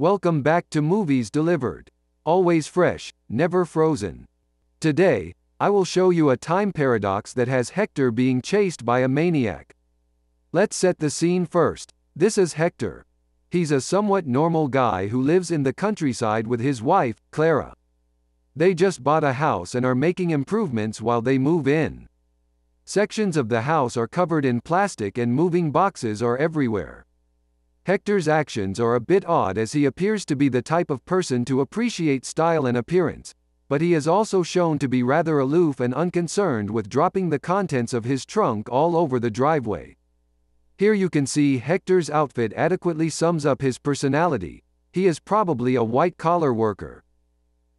Welcome back to Movies Delivered. Always fresh, never frozen. Today, I will show you a time paradox that has Hector being chased by a maniac. Let's set the scene first. This is Hector. He's a somewhat normal guy who lives in the countryside with his wife, Clara. They just bought a house and are making improvements while they move in. Sections of the house are covered in plastic and moving boxes are everywhere. Hector's actions are a bit odd as he appears to be the type of person to appreciate style and appearance, but he is also shown to be rather aloof and unconcerned with dropping the contents of his trunk all over the driveway. Here you can see Hector's outfit adequately sums up his personality. He is probably a white-collar worker.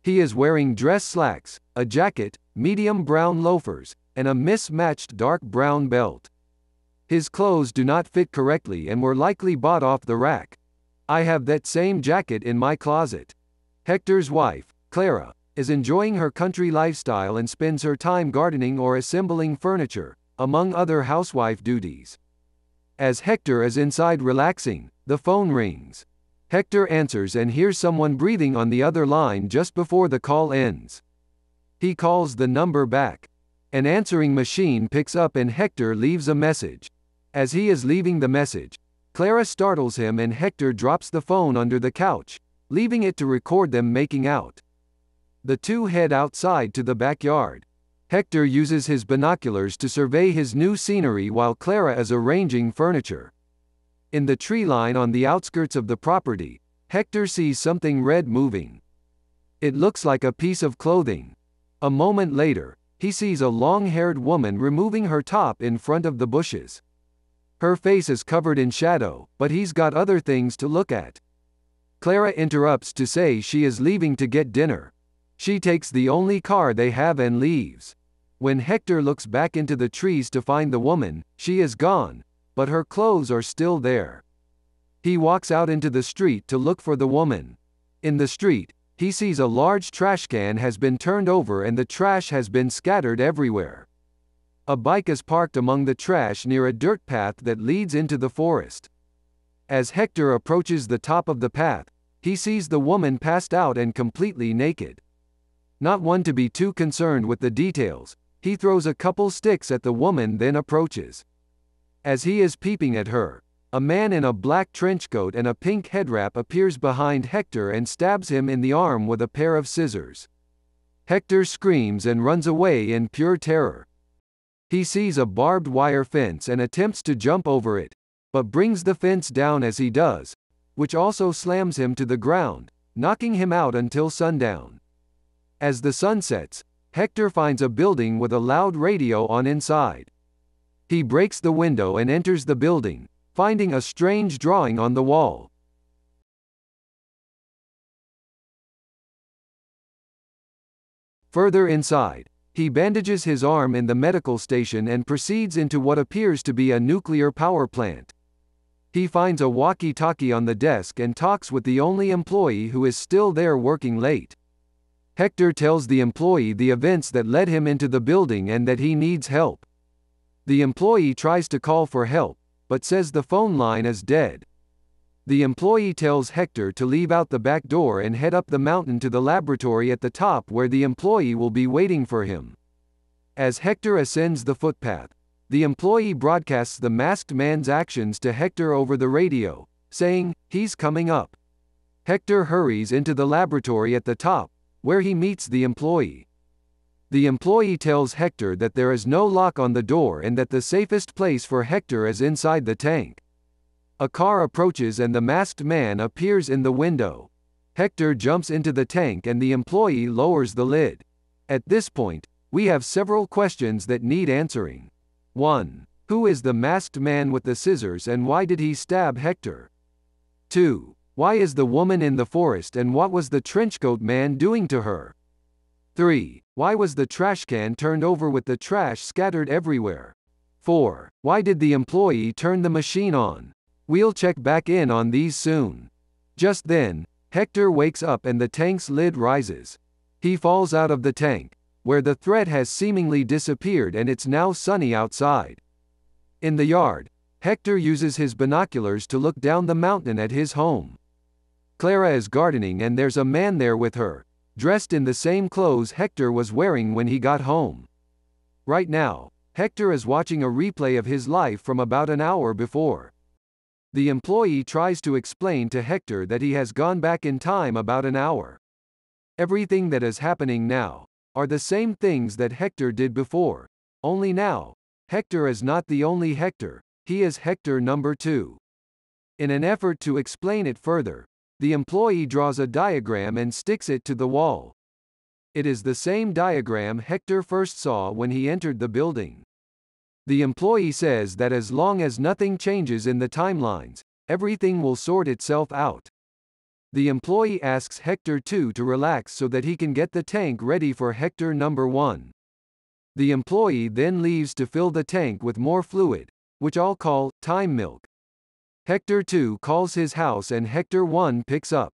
He is wearing dress slacks, a jacket, medium brown loafers, and a mismatched dark brown belt. His clothes do not fit correctly and were likely bought off the rack. I have that same jacket in my closet. Hector's wife, Clara, is enjoying her country lifestyle and spends her time gardening or assembling furniture, among other housewife duties. As Hector is inside relaxing, the phone rings. Hector answers and hears someone breathing on the other line just before the call ends. He calls the number back. An answering machine picks up and Hector leaves a message. As he is leaving the message, Clara startles him and Hector drops the phone under the couch, leaving it to record them making out. The two head outside to the backyard. Hector uses his binoculars to survey his new scenery while Clara is arranging furniture. In the tree line on the outskirts of the property, Hector sees something red moving. It looks like a piece of clothing. A moment later, he sees a long-haired woman removing her top in front of the bushes. Her face is covered in shadow, but he's got other things to look at. Clara interrupts to say she is leaving to get dinner. She takes the only car they have and leaves. When Hector looks back into the trees to find the woman, she is gone, but her clothes are still there. He walks out into the street to look for the woman. In the street, he sees a large trash can has been turned over and the trash has been scattered everywhere. A bike is parked among the trash near a dirt path that leads into the forest. As Hector approaches the top of the path, he sees the woman passed out and completely naked. Not one to be too concerned with the details, he throws a couple sticks at the woman then approaches. As he is peeping at her, a man in a black trench coat and a pink head wrap appears behind Hector and stabs him in the arm with a pair of scissors. Hector screams and runs away in pure terror. He sees a barbed wire fence and attempts to jump over it, but brings the fence down as he does, which also slams him to the ground, knocking him out until sundown. As the sun sets, Hector finds a building with a loud radio on inside. He breaks the window and enters the building, finding a strange drawing on the wall. Further inside, he bandages his arm in the medical station and proceeds into what appears to be a nuclear power plant. He finds a walkie-talkie on the desk and talks with the only employee who is still there working late. Hector tells the employee the events that led him into the building and that he needs help. The employee tries to call for help, but says the phone line is dead. The employee tells Hector to leave out the back door and head up the mountain to the laboratory at the top where the employee will be waiting for him. As Hector ascends the footpath, the employee broadcasts the masked man's actions to Hector over the radio, saying, he's coming up. Hector hurries into the laboratory at the top, where he meets the employee. The employee tells Hector that there is no lock on the door and that the safest place for Hector is inside the tank. A car approaches and the masked man appears in the window. Hector jumps into the tank and the employee lowers the lid. At this point, we have several questions that need answering. 1. Who is the masked man with the scissors and why did he stab Hector? 2. Why is the woman in the forest and what was the trenchcoat man doing to her? 3. Why was the trash can turned over with the trash scattered everywhere? 4. Why did the employee turn the machine on? We'll check back in on these soon. Just then, Hector wakes up and the tank's lid rises. He falls out of the tank, where the threat has seemingly disappeared and it's now sunny outside. In the yard, Hector uses his binoculars to look down the mountain at his home. Clara is gardening and there's a man there with her, dressed in the same clothes Hector was wearing when he got home. Right now, Hector is watching a replay of his life from about an hour before. The employee tries to explain to Hector that he has gone back in time about an hour. Everything that is happening now are the same things that Hector did before, only now, Hector is not the only Hector, he is Hector number two. In an effort to explain it further, the employee draws a diagram and sticks it to the wall. It is the same diagram Hector first saw when he entered the building. The employee says that as long as nothing changes in the timelines, everything will sort itself out. The employee asks Hector 2 to relax so that he can get the tank ready for Hector number 1. The employee then leaves to fill the tank with more fluid, which I'll call time milk. Hector 2 calls his house and Hector 1 picks up.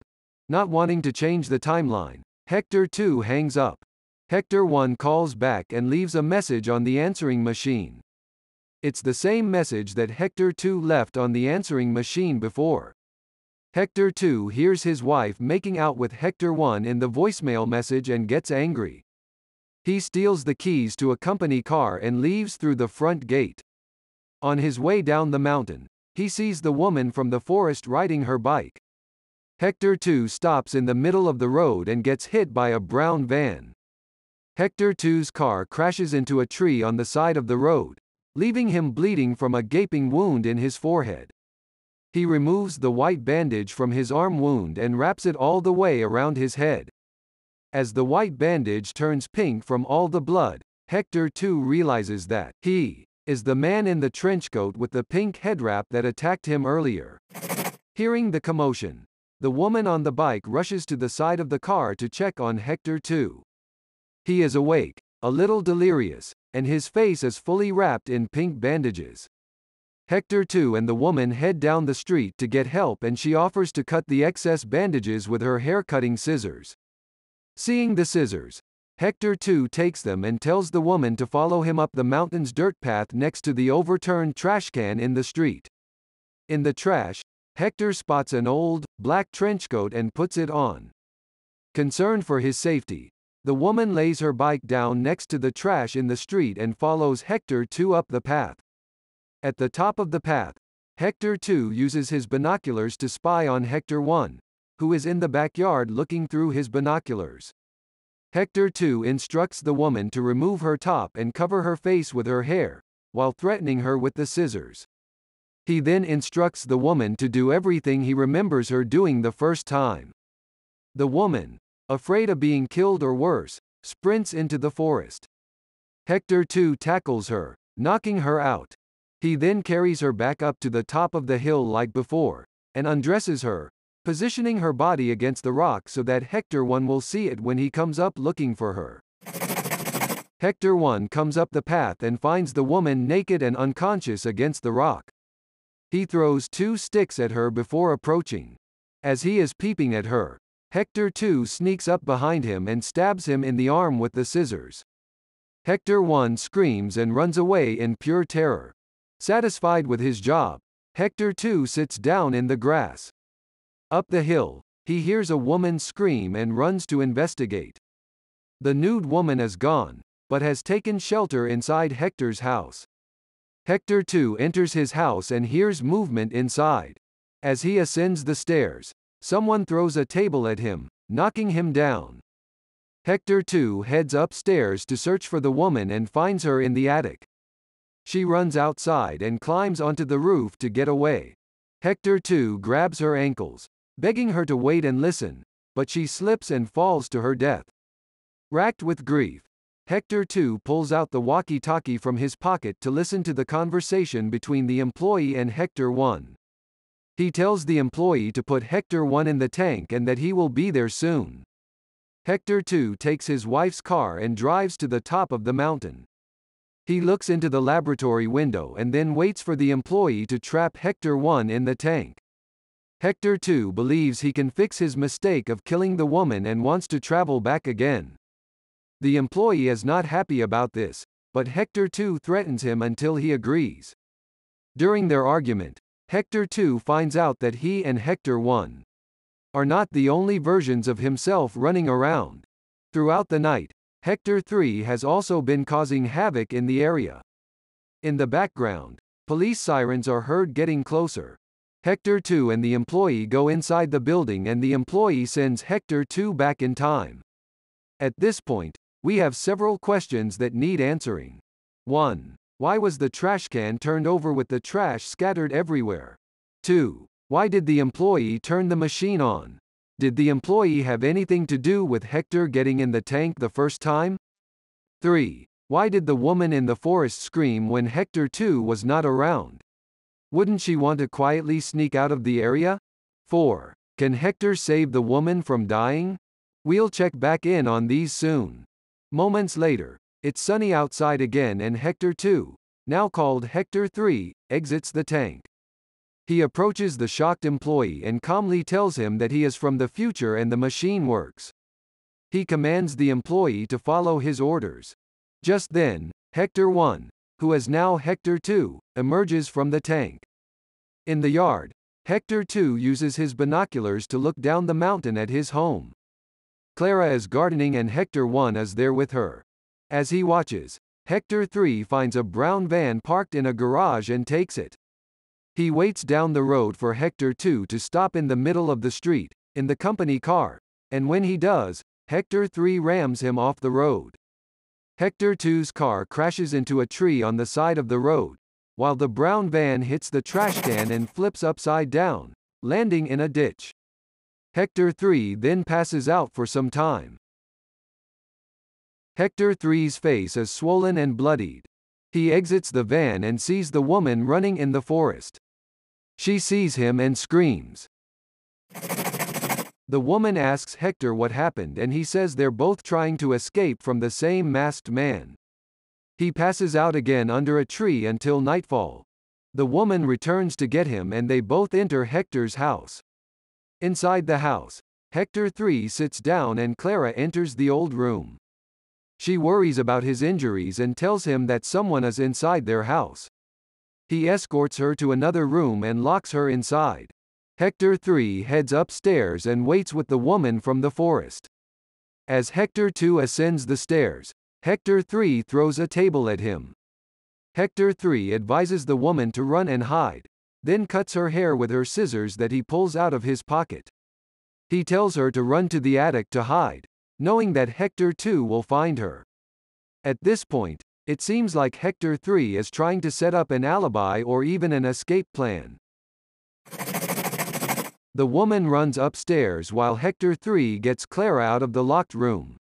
Not wanting to change the timeline, Hector 2 hangs up. Hector 1 calls back and leaves a message on the answering machine. It's the same message that Hector 2 left on the answering machine before. Hector 2 hears his wife making out with Hector 1 in the voicemail message and gets angry. He steals the keys to a company car and leaves through the front gate. On his way down the mountain, he sees the woman from the forest riding her bike. Hector 2 stops in the middle of the road and gets hit by a brown van. Hector 2's car crashes into a tree on the side of the road, leaving him bleeding from a gaping wound in his forehead. He removes the white bandage from his arm wound and wraps it all the way around his head. As the white bandage turns pink from all the blood, Hector two realizes that he is the man in the trenchcoat with the pink head wrap that attacked him earlier. Hearing the commotion, the woman on the bike rushes to the side of the car to check on Hector two. He is awake, a little delirious, and his face is fully wrapped in pink bandages. Hector two and the woman head down the street to get help and she offers to cut the excess bandages with her hair-cutting scissors. Seeing the scissors, Hector two takes them and tells the woman to follow him up the mountain's dirt path next to the overturned trash can in the street. In the trash, Hector spots an old, black trench coat and puts it on. Concerned for his safety, the woman lays her bike down next to the trash in the street and follows Hector 2 up the path. At the top of the path, Hector 2 uses his binoculars to spy on Hector 1, who is in the backyard looking through his binoculars. Hector 2 instructs the woman to remove her top and cover her face with her hair, while threatening her with the scissors. He then instructs the woman to do everything he remembers her doing the first time. The woman, afraid of being killed or worse, sprints into the forest. Hector two tackles her, knocking her out. He then carries her back up to the top of the hill like before, and undresses her, positioning her body against the rock so that Hector 1 will see it when he comes up looking for her. Hector 1 comes up the path and finds the woman naked and unconscious against the rock. He throws two sticks at her before approaching. As he is peeping at her, Hector 2 sneaks up behind him and stabs him in the arm with the scissors. Hector 1 screams and runs away in pure terror. Satisfied with his job, Hector 2 sits down in the grass. Up the hill, he hears a woman scream and runs to investigate. The nude woman is gone, but has taken shelter inside Hector's house. Hector 2 enters his house and hears movement inside. As he ascends the stairs, Someone throws a table at him, knocking him down. Hector two heads upstairs to search for the woman and finds her in the attic. She runs outside and climbs onto the roof to get away. Hector two grabs her ankles, begging her to wait and listen, but she slips and falls to her death. Racked with grief, Hector two pulls out the walkie-talkie from his pocket to listen to the conversation between the employee and Hector 1. He tells the employee to put Hector 1 in the tank and that he will be there soon. Hector 2 takes his wife's car and drives to the top of the mountain. He looks into the laboratory window and then waits for the employee to trap Hector 1 in the tank. Hector 2 believes he can fix his mistake of killing the woman and wants to travel back again. The employee is not happy about this, but Hector 2 threatens him until he agrees. During their argument, Hector 2 finds out that he and Hector 1 are not the only versions of himself running around. Throughout the night, Hector 3 has also been causing havoc in the area. In the background, police sirens are heard getting closer. Hector 2 and the employee go inside the building and the employee sends Hector 2 back in time. At this point, we have several questions that need answering. 1. Why was the trash can turned over with the trash scattered everywhere? 2. Why did the employee turn the machine on? Did the employee have anything to do with Hector getting in the tank the first time? 3. Why did the woman in the forest scream when Hector 2 was not around? Wouldn't she want to quietly sneak out of the area? 4. Can Hector save the woman from dying? We'll check back in on these soon. Moments later, it's sunny outside again and Hector 2, now called Hector 3, exits the tank. He approaches the shocked employee and calmly tells him that he is from the future and the machine works. He commands the employee to follow his orders. Just then, Hector 1, who is now Hector 2, emerges from the tank. In the yard, Hector 2 uses his binoculars to look down the mountain at his home. Clara is gardening and Hector 1 is there with her. As he watches, Hector 3 finds a brown van parked in a garage and takes it. He waits down the road for Hector 2 to stop in the middle of the street, in the company car, and when he does, Hector 3 rams him off the road. Hector 2's car crashes into a tree on the side of the road, while the brown van hits the trash can and flips upside down, landing in a ditch. Hector 3 then passes out for some time. Hector 3's face is swollen and bloodied. He exits the van and sees the woman running in the forest. She sees him and screams. The woman asks Hector what happened and he says they're both trying to escape from the same masked man. He passes out again under a tree until nightfall. The woman returns to get him and they both enter Hector's house. Inside the house, Hector 3 sits down and Clara enters the old room. She worries about his injuries and tells him that someone is inside their house. He escorts her to another room and locks her inside. Hector 3 heads upstairs and waits with the woman from the forest. As Hector 2 ascends the stairs, Hector 3 throws a table at him. Hector 3 advises the woman to run and hide, then cuts her hair with her scissors that he pulls out of his pocket. He tells her to run to the attic to hide, knowing that Hector 2 will find her. At this point, it seems like Hector 3 is trying to set up an alibi or even an escape plan. The woman runs upstairs while Hector 3 gets Clara out of the locked room.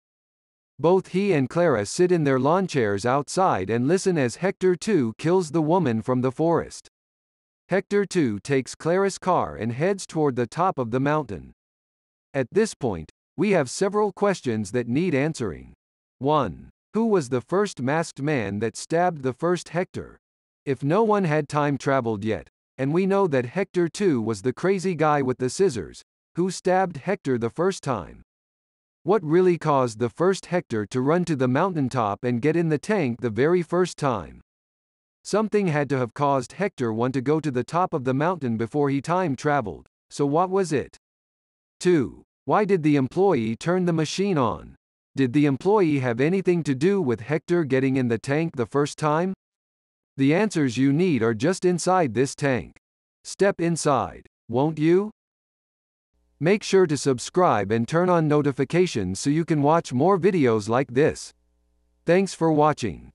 Both he and Clara sit in their lawn chairs outside and listen as Hector 2 kills the woman from the forest. Hector 2 takes Clara's car and heads toward the top of the mountain. At this point, we have several questions that need answering. 1. Who was the first masked man that stabbed the first Hector? If no one had time traveled yet, and we know that Hector 2 was the crazy guy with the scissors, who stabbed Hector the first time? What really caused the first Hector to run to the mountaintop and get in the tank the very first time? Something had to have caused Hector 1 to go to the top of the mountain before he time traveled, so what was it? 2. Why did the employee turn the machine on? Did the employee have anything to do with Hector getting in the tank the first time? The answers you need are just inside this tank. Step inside, won't you? Make sure to subscribe and turn on notifications so you can watch more videos like this. Thanks for watching.